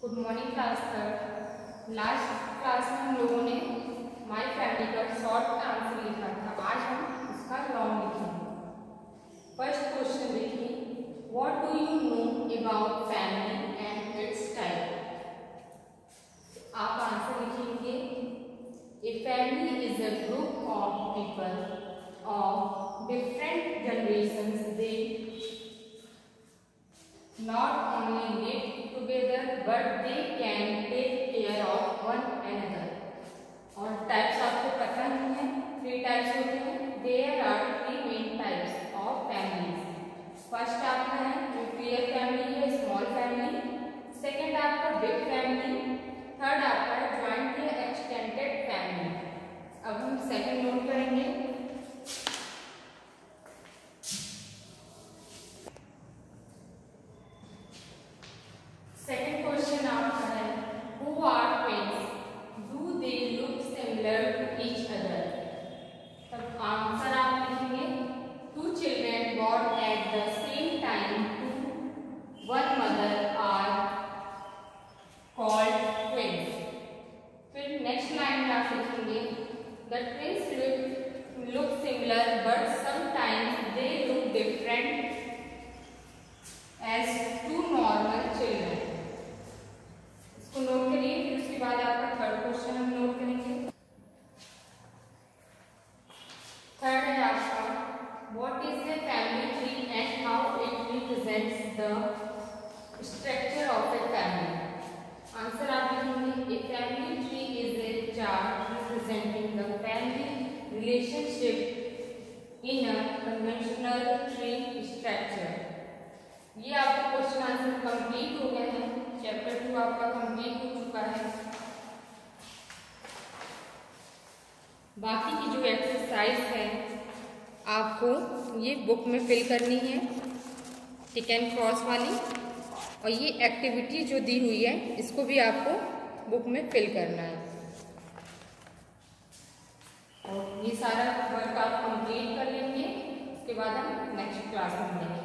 Good morning class third last class में हम लोगों ने माय फैमिली का शॉर्ट आंसर लिखा था। आज हम उसका लॉन्ग लिखेंगे। फ़र्स्ट क्वेश्चन देखिए। What do you know about family and its type आप आंसर लिखेंगे। A family is a group of people not only live together but they can take care point सीखेंगे the trees look similar but sometimes they look different as to normal children इसको note करिए, फिर उसके बाद आपका third question हम note करेंगे। Third है आपका what is the family three and how it represent the structure relationship in a conventional tree structure. ये आपका क्वेश्चन आंसर कंप्लीट हो गया है। चैप्टर टू आपका कंप्लीट हो चुका है। बाकी की जो एक्सरसाइज है, आपको ये बुक में फिल करनी है टिक एंड क्रॉस वाली। और ये एक्टिविटी जो दी हुई है, इसको भी आपको बुक में फिल करना है और ये सारा वर्क आप कंप्लीट कर लेंगे। उसके बाद हम नेक्स्ट क्लास में मिलेंगे।